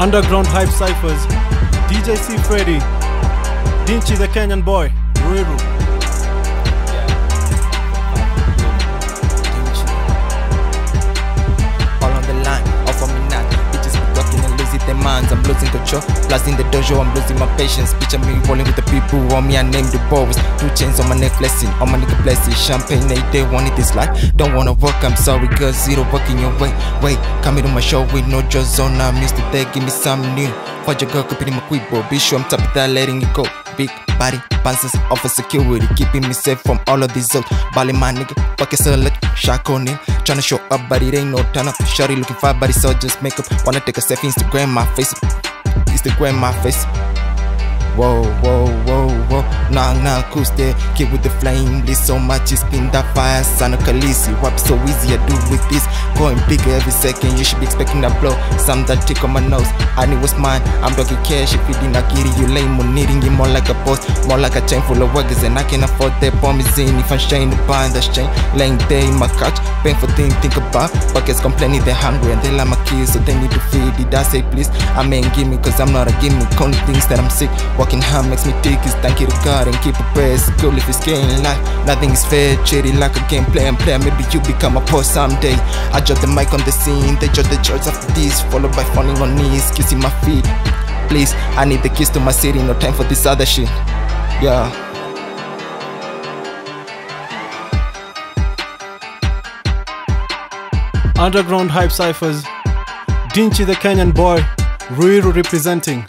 Underground Hype Cyphers, DJ C Freddy, Dinchi the Kenyan boy, Ruiru. Minds. I'm losing control. Plus in the dojo, I'm losing my patience. bitch. Me rolling with the people want me. I name the boys. Two chains on my neck, blessing. On my nigga blessing. Champagne, they, they want it this life. Don't wanna work, I'm sorry, girl. Zero working your way. Wait, coming to my show with no jaws on. I'm used to that. Give me something new. For your girl, competing my quick, bro. Be sure I'm top of that, letting it go. Big body, bounces off of security, keeping me safe from all of these out. Balling my nigga, fuck it, look, shock on him. Tryna show up, but it ain't no turn up. Shorty looking fine, body so just make up. Wanna take a selfie, Instagram my face. Instagram my face. Whoa, whoa, whoa, whoa. Nah, nah, cool stay. Kid with the flame, lit so much, it's been that fire. Son of Khaleesi, rap so easy, I do with this. Going bigger every second, you should be expecting that blow. Some that tick on my nose, I knew what's mine. I'm talking cash, if you did not get it, you lame on needing it more like a boss. More like a chain full of workers, and I can afford that bomb. If I'm shame to buy that chain, laying there in my couch, paying for things, think about. Buckets complaining they're hungry and they like my kids, so they need to feed it. I say, please, I mean, give me, cause I'm not a gimme. Only things that I'm sick. Walking hard makes me think is thank you to God and keep a. It's cool if it's getting life. Nothing is fair, treated like a game player and. Maybe you become a pro someday. I drop the mic on the scene, they drop the church after this, followed by falling on knees, kissing my feet. Please, I need the keys to my city, no time for this other shit. Yeah. Underground Hype Cyphers, Dinchi the Kenyan boy, Ruiru representing.